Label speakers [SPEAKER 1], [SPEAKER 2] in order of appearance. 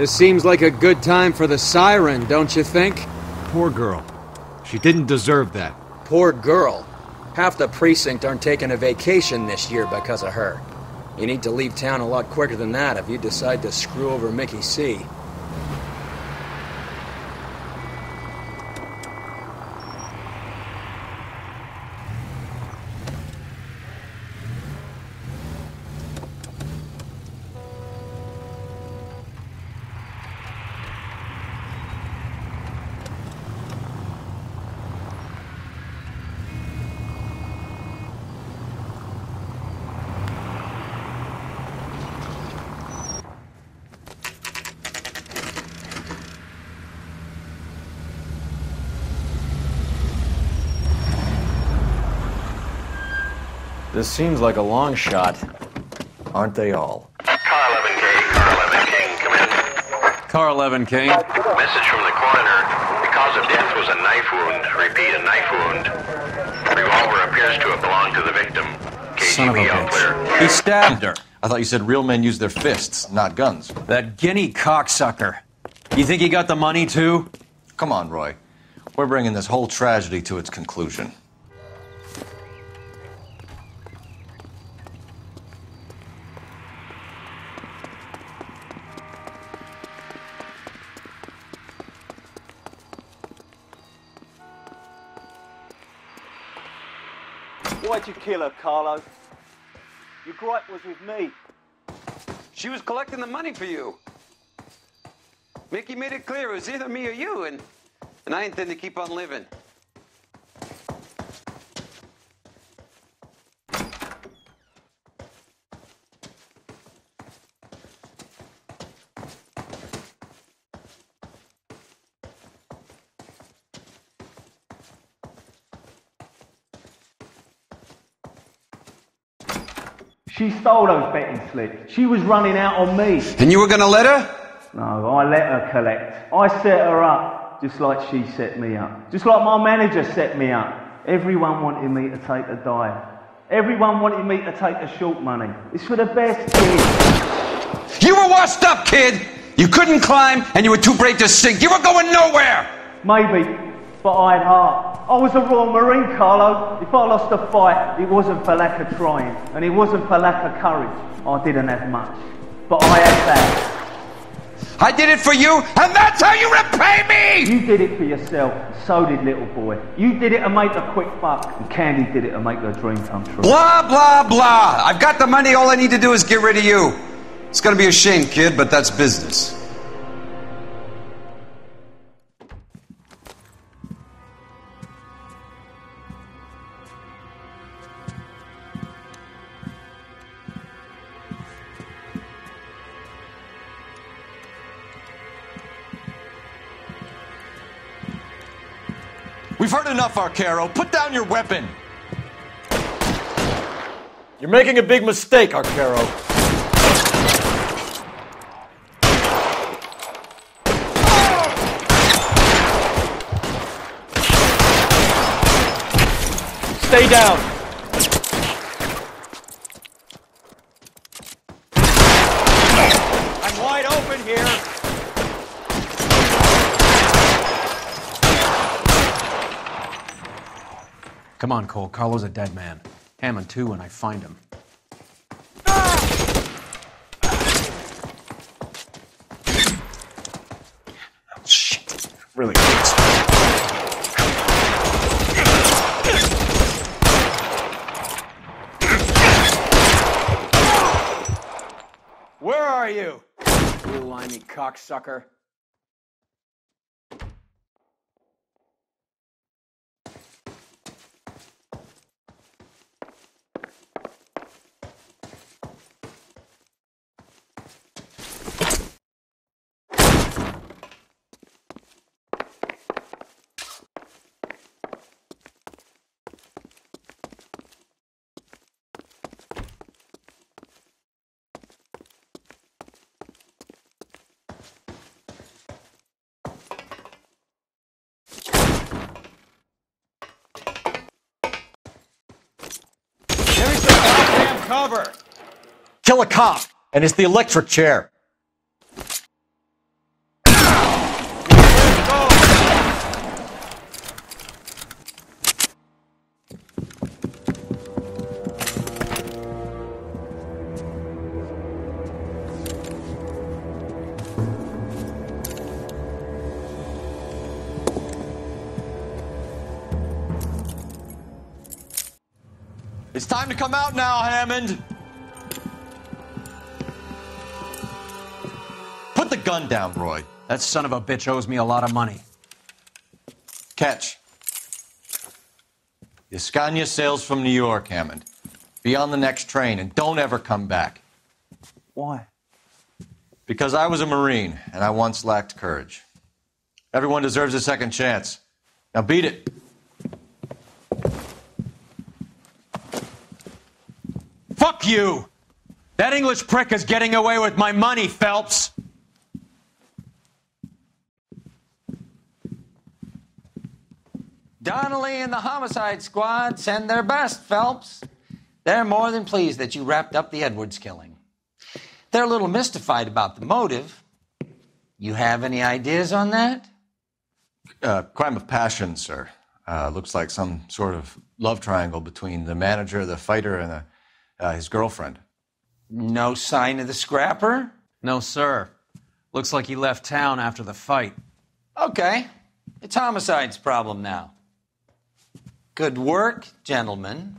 [SPEAKER 1] This seems like a good time for the siren, don't you think?
[SPEAKER 2] Poor girl. She didn't deserve that.
[SPEAKER 1] Poor girl. Half the precinct aren't taking a vacation this year because of her. You need to leave town a lot quicker than that if you decide to screw over Mickey C.
[SPEAKER 3] This seems like a long shot. Aren't they all?
[SPEAKER 4] Car 11K, Car 11 King, come in.
[SPEAKER 3] Car 11 King.
[SPEAKER 4] Message from the coroner. The cause of death was a knife wound. Repeat, a knife wound. Revolver appears to have belonged to the victim.
[SPEAKER 3] Son of a
[SPEAKER 4] KGB all clear.
[SPEAKER 3] bitch. He stabbed her.
[SPEAKER 5] I thought you said real men use their fists, not guns.
[SPEAKER 3] That guinea cocksucker. You think he got the money too?
[SPEAKER 5] Come on, Roy. We're bringing this whole tragedy to its conclusion.
[SPEAKER 6] Why'd you kill her, Carlo? Your gripe was with me.
[SPEAKER 7] She was collecting the money for you. Mickey made it clear it was either me or you, and, and I intend to keep on living.
[SPEAKER 6] She stole those betting slips. She was running out on me.
[SPEAKER 7] And you were gonna let her?
[SPEAKER 6] No, I let her collect. I set her up, just like she set me up. Just like my manager set me up. Everyone wanted me to take a dive. Everyone wanted me to take the short money. It's for the best kid.
[SPEAKER 7] You were washed up, kid! You couldn't climb, and you were too brave to sink. You were going nowhere!
[SPEAKER 6] Maybe, but I had heart. I was a Royal Marine, Carlo. If I lost a fight, it wasn't for lack of trying, and it wasn't for lack of courage. I didn't have much, but I had that.
[SPEAKER 7] I did it for you, and that's how you repay me!
[SPEAKER 6] You did it for yourself, so did little boy. You did it to make a quick buck, and Candy did it to make her dream come true.
[SPEAKER 7] Blah, blah, blah. I've got the money, all I need to do is get rid of you. It's gonna be a shame, kid, but that's business.
[SPEAKER 5] We've heard enough, Arcaro. Put down your weapon.
[SPEAKER 3] You're making a big mistake, Arcaro. Stay down.
[SPEAKER 1] Come on, Cole. Carlo's a dead man. Hammond too when I find him.
[SPEAKER 3] Oh, shit. Really hurts. Where are you?
[SPEAKER 1] You limey cocksucker.
[SPEAKER 3] Give me some goddamn cover.
[SPEAKER 5] Kill a cop, and it's the electric chair. It's time to come out now, Hammond. Put the gun down, Roy.
[SPEAKER 8] That son of a bitch owes me a lot of money.
[SPEAKER 5] Catch. The Ascania sails from New York, Hammond. Be on the next train and don't ever come back.
[SPEAKER 6] Why?
[SPEAKER 5] Because I was a Marine and I once lacked courage. Everyone deserves a second chance. Now beat it.
[SPEAKER 8] Fuck you! That English prick is getting away with my money, Phelps!
[SPEAKER 7] Donnelly and the homicide squad send their best, Phelps. They're more than pleased that you wrapped up the Edwards killing. They're a little mystified about the motive. You have any ideas on that?
[SPEAKER 5] Uh, crime of passion, sir. Uh, looks like some sort of love triangle between the manager, the fighter, and the, uh, his girlfriend.
[SPEAKER 7] No sign of the scrapper?
[SPEAKER 8] No, sir. Looks like he left town after the fight.
[SPEAKER 7] Okay. It's homicide's problem now. Good work, gentlemen.